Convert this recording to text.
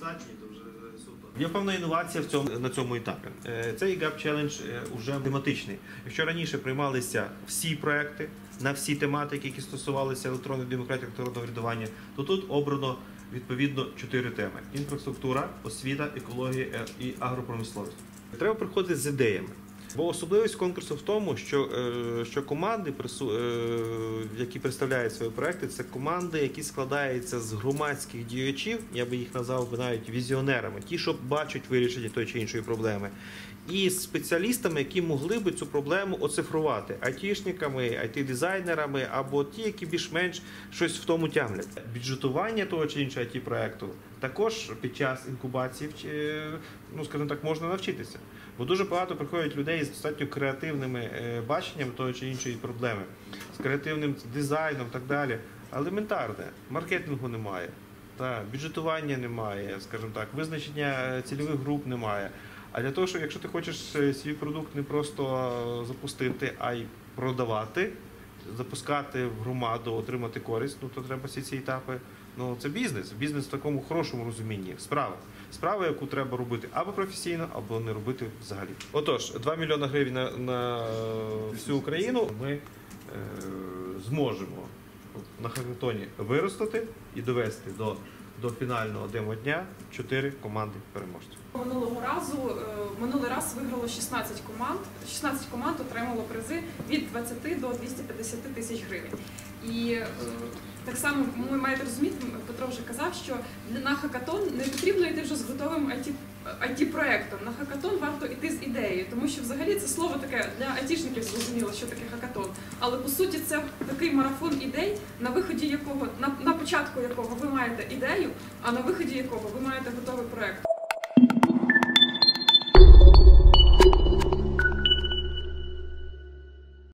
достатньо, то вже супер. Є певна інновація в цьому на цьому етапі. Е, Цей gap challenge вже тематичний. Якщо раніше приймалися всі проекти на всі тематики, які стосувалися електронної демократії електронного врядування, то тут обрано відповідно чотири теми: інфраструктура, освіта, екологія е, і агропромисловість. Треба приходити з ідеями. Бо особливість конкурсу в тому, що, е, що команди, е, які представляють свої проекти, це команди, які складаються з громадських діячів, я би їх назвав навіть візіонерами, ті, що бачать вирішення тої чи іншої проблеми, і з спеціалістами, які могли би цю проблему оцифрувати айтішниками, айті-дизайнерами або ті, які більш-менш щось в тому тямлять. Бюджетування того чи іншого it проекту також під час інкубації ну скажімо так, можна навчитися. Бо дуже багато приходять людей з достатньо креативними е, баченням тої чи іншої проблеми, з креативним дизайном і так далі. Елементарне, маркетингу немає, та, бюджетування немає, скажімо так, визначення е, цільових груп немає. А для того, що якщо ти хочеш е, свій продукт не просто запустити, а й продавати, запускати в громаду, отримати користь, ну то треба всі ці етапи. Ну це бізнес. Бізнес в такому хорошому розумінні. Справа. Справа, яку треба робити або професійно, або не робити взагалі. Отож, 2 мільйони гривень на, на всю Україну ми е, зможемо на хакатоні виростити і довести до, до фінального демо-дня 4 команди переможців. Минулого разу е, минулий раз виграло 16 команд. 16 команд отримало призи від 20 до 250 тисяч гривень. І е, так само ви маєте розуміти, Петро вже казав, що на хакатон не потрібно йти вже з готовим IT, IT-проектом. На хакатон варто йти з ідеєю, тому що взагалі це слово таке для айтішників зрозуміло, що таке хакатон. Але по суті це такий марафон ідей, на виході якого на, на початку якого ви маєте ідею, а на виході якого ви маєте готовий проект.